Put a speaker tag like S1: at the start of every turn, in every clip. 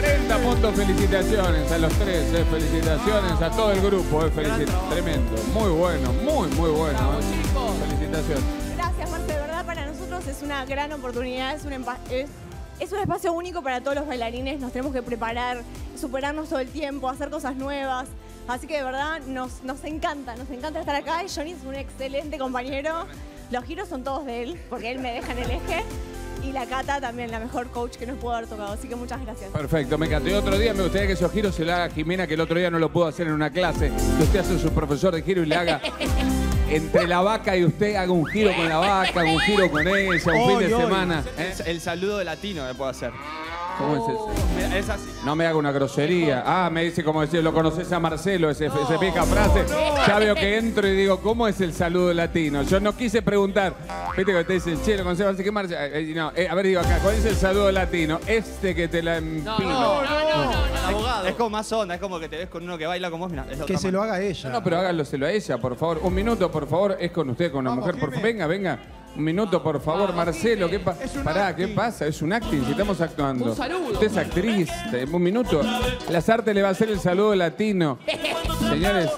S1: 40 puntos, felicitaciones a los tres, eh, felicitaciones a todo el grupo, eh, tremendo, muy bueno, muy, muy bueno. eh. Felicitaciones.
S2: Gracias, Marce. De verdad, para nosotros es una gran oportunidad, es un, es un espacio único para todos los bailarines. Nos tenemos que preparar, superarnos todo el tiempo, hacer cosas nuevas. Así que de verdad nos, nos encanta, nos encanta estar acá. Y Johnny es un excelente compañero. Los giros son todos de él, porque él me deja en el eje. Y la Cata también, la mejor coach que nos pudo haber tocado. Así que muchas gracias.
S1: Perfecto, me encantó. Y otro día me gustaría que esos giros se lo haga Jimena, que el otro día no lo pudo hacer en una clase. Que usted hace su profesor de giro y le haga entre la vaca y usted haga un giro con la vaca, un giro con ella, un fin de semana. ¿eh?
S3: El, el saludo latino me puedo hacer.
S1: ¿Cómo es eso?
S3: Mira, es así.
S1: No me haga una grosería. Ah, me dice como decir, lo conoces a Marcelo, ese, esa vieja frase. Ya veo que entro y digo, ¿cómo es el saludo latino? Yo no quise preguntar. Viste que te dicen, che, lo conoces, así que Marcelo. Eh, eh, no, eh, a ver, digo acá, ¿cuál es el saludo latino? Este que te la empino.
S3: Es como más onda, es como que te ves con uno que baila como vos. De
S4: Que se lo haga ella.
S1: No, pero háganloselo a ella, por favor. Un minuto, por favor. Es con usted, con la mujer. Por. Venga, venga. Un minuto, por favor, Marcelo. ¿Qué pasa? Pará, ¿qué pasa? Es un acting, si estamos actuando.
S5: Un saludo.
S1: Usted es actriz. Un minuto. Lazarte le va a hacer el saludo latino. Señores,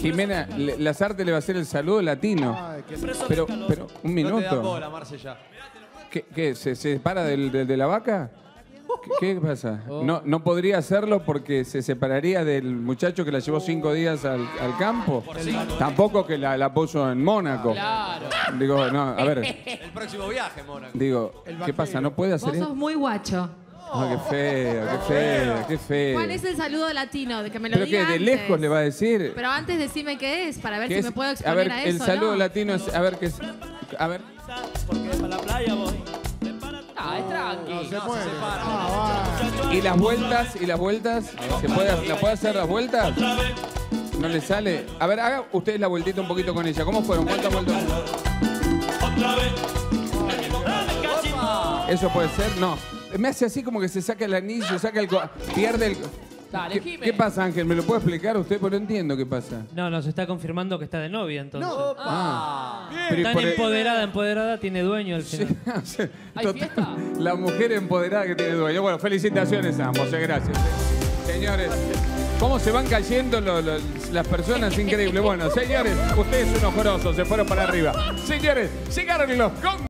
S1: Jimena, le- Lazarte le va a hacer el saludo latino.
S4: Ay, qué-
S1: Pero, pero, un
S6: No te da
S1: minuto.
S6: bola, Marce, ya.
S1: ¿Qué, qué, se, se separa del, del- de la vaca? ¿Qué, pasa? No, no podría hacerlo porque se separaría del muchacho que la llevó cinco días al, al campo. Tampoco que la, la puso en Mónaco.
S5: Claro.
S1: Digo, no, a ver,
S6: El próximo viaje, Mónaco.
S1: digo, ¿qué pasa? ¿No puede hacer
S7: Vos sos
S1: eso?
S7: muy guacho.
S1: Ah, qué feo, qué feo, qué feo.
S7: ¿Cuál es el saludo latino? De que me lo
S1: ¿Pero qué? ¿De
S7: antes.
S1: lejos le va a decir?
S7: Pero antes decime qué es, para ver
S1: ¿Qué
S7: si
S1: es?
S7: me puedo
S1: a
S7: exponer
S1: ver,
S7: a,
S1: el
S7: eso,
S1: saludo
S7: ¿no?
S1: latino es, a ver qué es. A ver,
S5: Ah, es tranqui.
S4: Se puede.
S1: ¿y las vueltas? ¿Y las vueltas? ¿Se puede, ¿La puede hacer las vueltas? ¿No le sale? A ver, haga ustedes la vueltita un poquito con ella. ¿Cómo fueron? ¿Cuántas vueltas? ¿Eso puede ser? No. Me hace así como que se saca el anillo, saca el... co- Pierde el...
S5: Dale,
S1: ¿Qué, qué pasa, Ángel? ¿Me lo puede explicar usted? Porque no entiendo qué pasa.
S8: No, nos está confirmando que está de novia, entonces.
S1: Ah. Pero y
S8: Tan
S1: por
S8: empoderada, empoderada, tiene dueño al
S1: Sí,
S8: final.
S5: ¿Hay
S1: total-
S5: fiesta?
S1: La mujer empoderada que tiene dueño. Bueno, felicitaciones a ambos, eh, gracias. eh. Señores, ¿cómo se van cayendo lo- lo- las personas? Increíble. Bueno, señores, ustedes son ojorosos, se fueron para arriba. Señores, llegaron los con